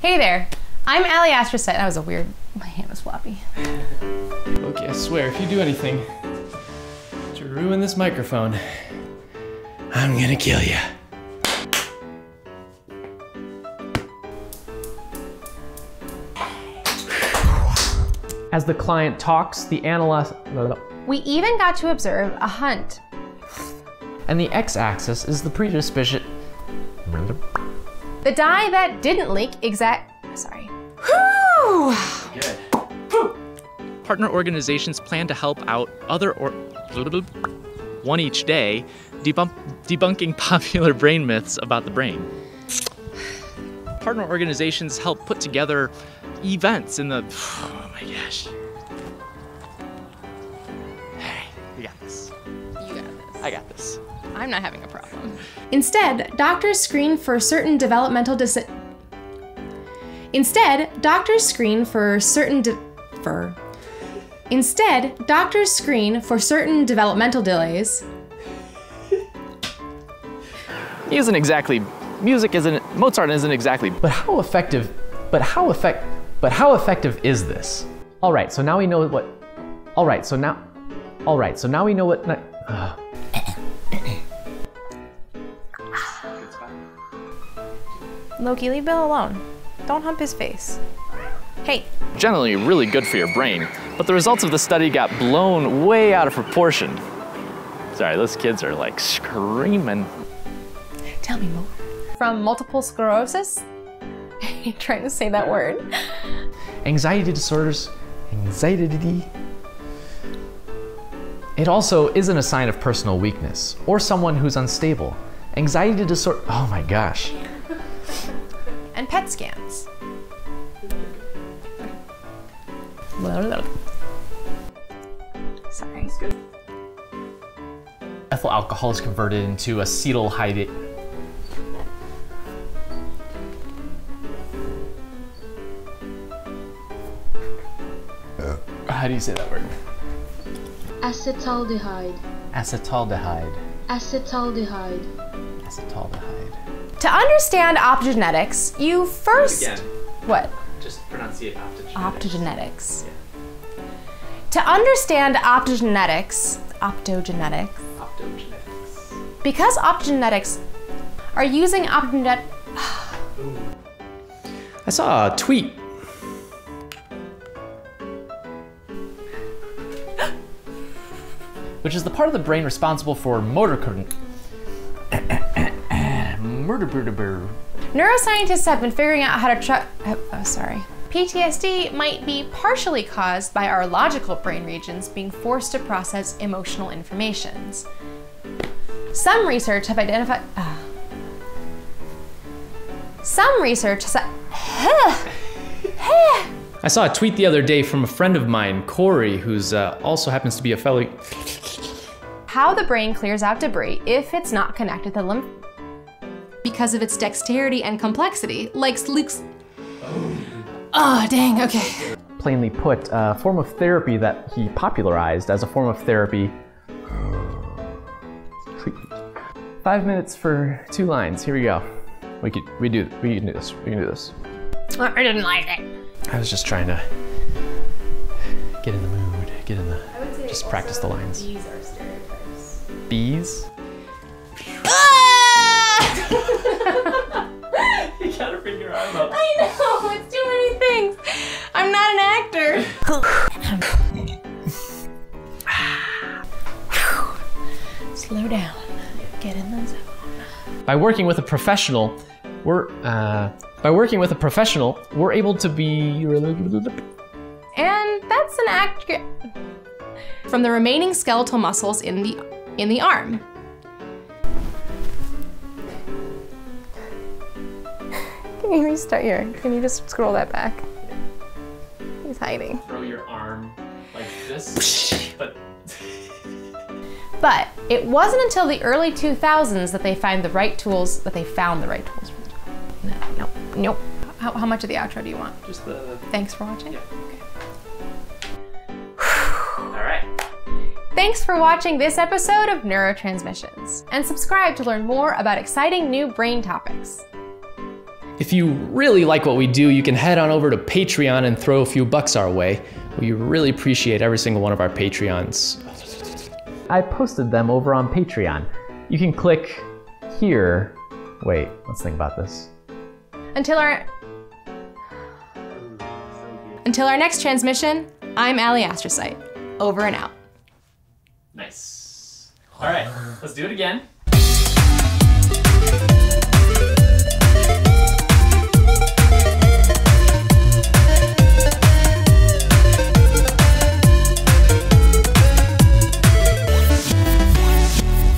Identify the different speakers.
Speaker 1: Hey there, I'm Alie Astrocyte. That was a weird, my hand was floppy.
Speaker 2: Okay, I swear, if you do anything to ruin this microphone, I'm gonna kill you. As the client talks, the analyst,
Speaker 1: We even got to observe a hunt.
Speaker 2: and the x-axis is the predisposition.
Speaker 1: The dye that didn't leak exact, sorry. Whew!
Speaker 3: Partner organizations plan to help out other or one each day, debunk, debunking popular brain myths about the brain. Partner organizations help put together events in the. Oh my gosh. I got this.
Speaker 1: I'm not having a problem. Instead, doctors screen for certain developmental dis. Instead, doctors screen for certain de- for. Instead, doctors screen for certain developmental delays.
Speaker 3: He isn't exactly. Music isn't. Mozart isn't exactly.
Speaker 2: But how effective, but how effect, but how effective is this? All right, so now we know what, all right, so now, all right, so now we know what, uh,
Speaker 1: Loki, leave Bill alone. Don't hump his face. Hey,
Speaker 3: generally really good for your brain, but the results of the study got blown way out of proportion. Sorry, those kids are like screaming.
Speaker 1: tell me more. From multiple sclerosis? you trying to say that word?
Speaker 2: anxiety disorders, anxiety. It also isn't a sign of personal weakness or someone who's unstable. Anxiety disorder, oh my gosh.
Speaker 1: And PET scans. Sorry.
Speaker 2: Ethyl alcohol is converted into acetaldehyde. How do you say that word?
Speaker 4: acetaldehyde,
Speaker 2: Acetaldehyde.
Speaker 4: acetaldehyde,
Speaker 2: Acetaldehyde.
Speaker 1: To understand optogenetics, you first. What?
Speaker 2: Just pronounce it
Speaker 1: Optogenetics. To understand optogenetics, optogenetics,
Speaker 2: Optogenetics.
Speaker 1: because optogenetics are using optogenet.
Speaker 2: I saw a tweet. Which is the part of the brain responsible for motor
Speaker 1: Neuroscientists have been figuring out how to track. Oh, sorry. PTSD might be partially caused by our logical brain regions being forced to process emotional informations. Some research have identified. ah. Some research has.
Speaker 2: I saw a tweet the other day from a friend of mine, Corey, who's uh, also happens to be a fellow.
Speaker 1: how the brain clears out debris if it's not connected to the lymph because of its dexterity and complexity, like Luke's. Oh, dang, okay.
Speaker 2: Plainly put, a form of therapy that he popularized as a form of therapy. Treatment. Five minutes for two lines. Here we go. We could we do we can do this. We can do this.
Speaker 1: Oh, I didn't like it.
Speaker 2: I was just trying to get in the mood, get in the just practice the lines.
Speaker 1: These are stereotypes.
Speaker 2: Bees.
Speaker 3: You gotta bring your arm up.
Speaker 1: I know, it's too many things. I'm not an actor. Slow down. Get in the zone.
Speaker 2: By working with a professional, we're uh, by working with a professional, we're able to be
Speaker 1: And that's an accurate from the remaining skeletal muscles in the in the arm. You restart here? Can you just scroll that back? He's hiding.
Speaker 2: throw your arm like this, but
Speaker 1: But it wasn't until the early 2000s that they find the right tools, that they found the right tools. No, no, nope. How, how much of the outro do you want?
Speaker 2: just the.
Speaker 1: Thanks for watching. Yeah.
Speaker 2: All right.
Speaker 1: Thanks for watching this episode of Neurotransmissions, and subscribe to learn more about exciting new brain topics.
Speaker 2: If you really like what we do, you can head on over to Patreon and throw a few bucks our way. We really appreciate every single one of our Patreons.
Speaker 5: I posted them over on Patreon. You can click here. Wait, let's think about this.
Speaker 1: Until our Until our next transmission, I'm Alie Astrocyte. Over and out.
Speaker 6: Nice. All right, let's do it again.